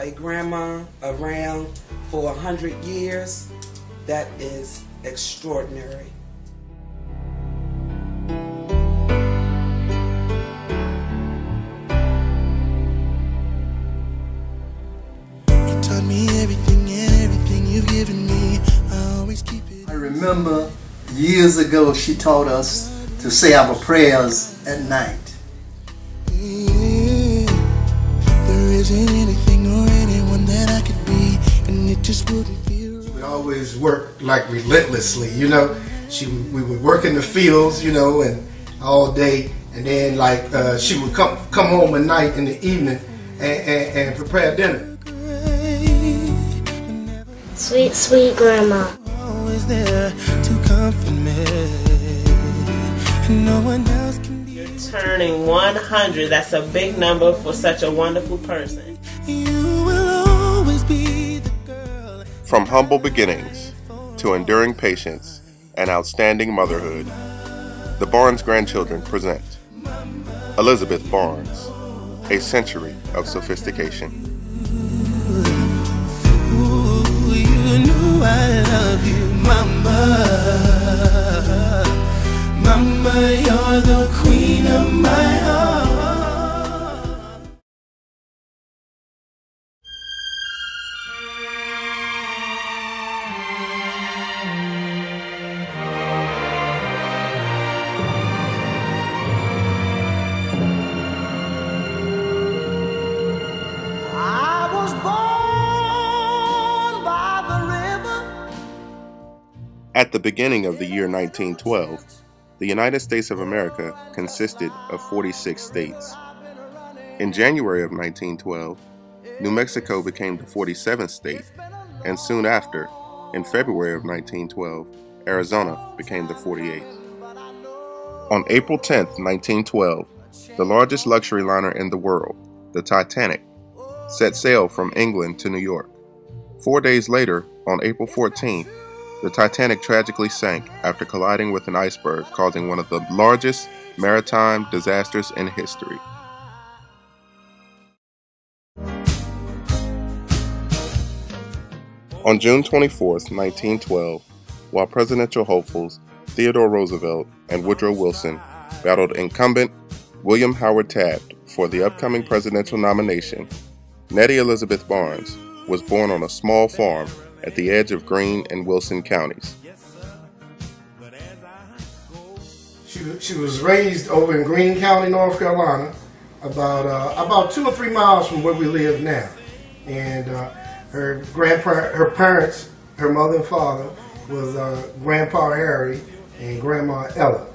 have a grandma around for a hundred years, that is extraordinary. You taught me everything and everything you've given me. I always keep it. I remember years ago she taught us to say our prayers at night. Isn't anything or anyone that I could be, and it just wouldn't feel right. We always worked like relentlessly, you know. She we would work in the fields, you know, and all day, and then like uh, she would come come home at night in the evening and, and, and prepare dinner. Sweet, sweet grandma. Always there to comfort me. No one else can be. Turning 100, that's a big number for such a wonderful person. You will always be the girl. From humble beginnings to enduring patience and outstanding motherhood, the Barnes grandchildren present Elizabeth Barnes, a century of sophistication. Ooh, you knew I love you, mama. Mama, At the beginning of the year 1912, the United States of America consisted of 46 states. In January of 1912, New Mexico became the 47th state, and soon after, in February of 1912, Arizona became the 48th. On April 10, 1912, the largest luxury liner in the world, the Titanic, set sail from England to New York. Four days later, on April 14th, the Titanic tragically sank after colliding with an iceberg, causing one of the largest maritime disasters in history. On June 24, 1912, while presidential hopefuls Theodore Roosevelt and Woodrow Wilson battled incumbent William Howard Taft for the upcoming presidential nomination, Nettie Elizabeth Barnes was born on a small farm at the edge of Greene and Wilson counties. She, she was raised over in Greene County, North Carolina, about uh, about two or three miles from where we live now. And uh, her grandpa, her parents, her mother and father, was uh, Grandpa Harry and Grandma Ella.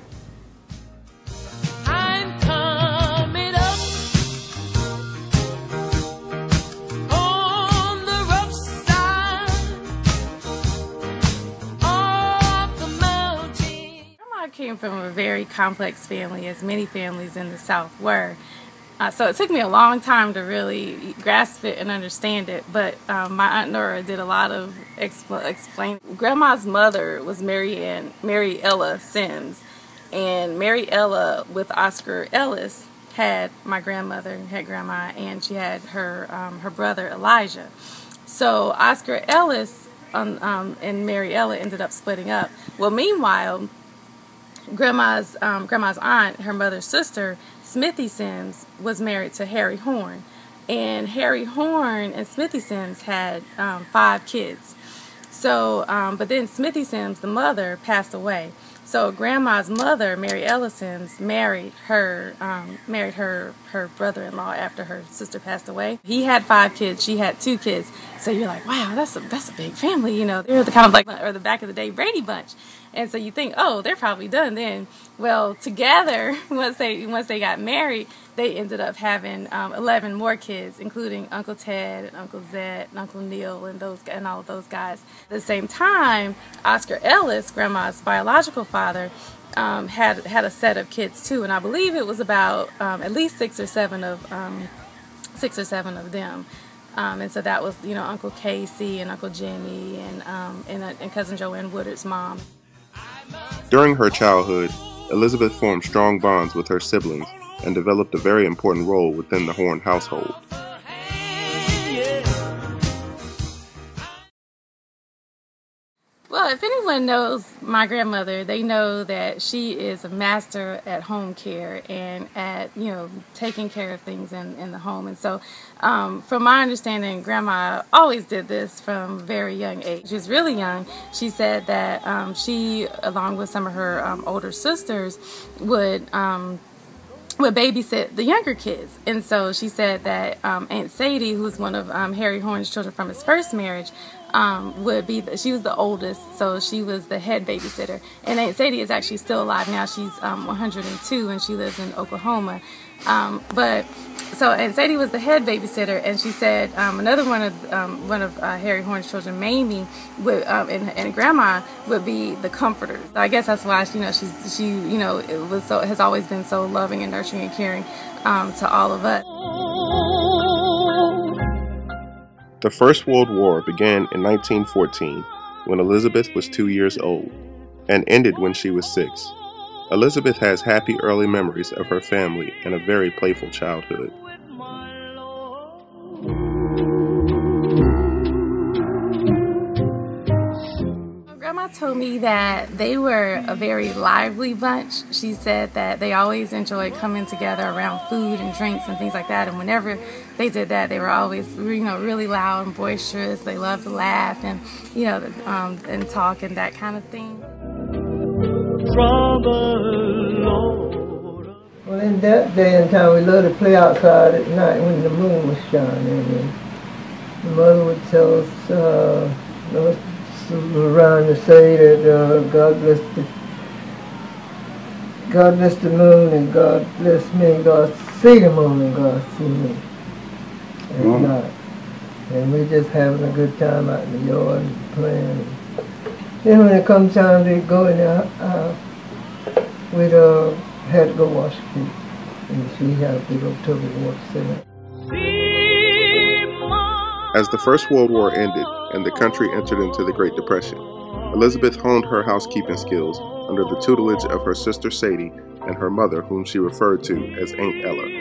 Came from a very complex family, as many families in the South were. Uh, so it took me a long time to really grasp it and understand it. But um, my aunt Nora did a lot of expl- explain. Grandma's mother was Mary Ann, Mary Ella Sims, and Mary Ella with Oscar Ellis had my grandmother, had grandma, and she had her um, her brother Elijah. So Oscar Ellis um, um, and Mary Ella ended up splitting up. Well, meanwhile, grandma's um, grandma's aunt, her mother's sister, Smithy Sims, was married to Harry Horn, and Harry Horn and Smithy Sims had um, five kids. So, um, but then Smithy Sims, the mother, passed away. So grandma's mother, Mary Ella Sims, married her um, married her her brother-in-law after her sister passed away. He had five kids, she had two kids. So you're like, wow, that's a that's a big family, you know. They're the kind of like or the back of the day Brady Bunch, and so you think, oh, they're probably done then. Well, together once they once they got married, they ended up having um, 11 more kids, including Uncle Ted and Uncle Zed and Uncle Neil and those and all of those guys. At the same time, Oscar Ellis, Grandma's biological father, um, had had a set of kids too, and I believe it was about um, at least six or seven of um, six or seven of them. Um, and so that was, you know, Uncle Casey and Uncle Jimmy and um, and, uh, and cousin Joanne Woodard's mom. During her childhood, Elizabeth formed strong bonds with her siblings and developed a very important role within the Horn household. If anyone knows my grandmother, they know that she is a master at home care and at you know taking care of things in, in the home. And so, um, from my understanding, Grandma always did this from very young age. She was really young. She said that um, she, along with some of her um, older sisters, would. Um, would babysit the younger kids. And so she said that um, Aunt Sadie, who's one of um, Harry Horn's children from his first marriage, um, would be the, she was the oldest, so she was the head babysitter. And Aunt Sadie is actually still alive now. She's um, 102 and she lives in Oklahoma. Um, but so Aunt Sadie was the head babysitter, and she said um, another one of um, one of uh, Harry Horn's children, Mamie, would um, and, and Grandma would be the comforters. So I guess that's why you know she's she you know was so has always been so loving and nurturing and caring um, to all of us. The First World War began in 1914 when Elizabeth was two years old and ended when she was six. Elizabeth has happy early memories of her family and a very playful childhood. Told me that they were a very lively bunch. She said that they always enjoyed coming together around food and drinks and things like that. And whenever they did that, they were always, you know, really loud and boisterous. They loved to laugh and, you know, um, and talk and that kind of thing. Well, in that day and time, we loved to play outside at night when the moon was shining. And the mother would tell us, uh, around to say that uh, God bless the God bless the moon and God bless me and God see the moon and God see me at Mhm. night. And we're just having a good time out in the yard and playing. Then when it comes time to go in the house, we'd uh, had to go wash feet. And she had big old tub of water sitting As the First World War ended and the country entered into the Great Depression, Elizabeth honed her housekeeping skills under the tutelage of her sister Sadie and her mother, whom she referred to as Aunt Ella.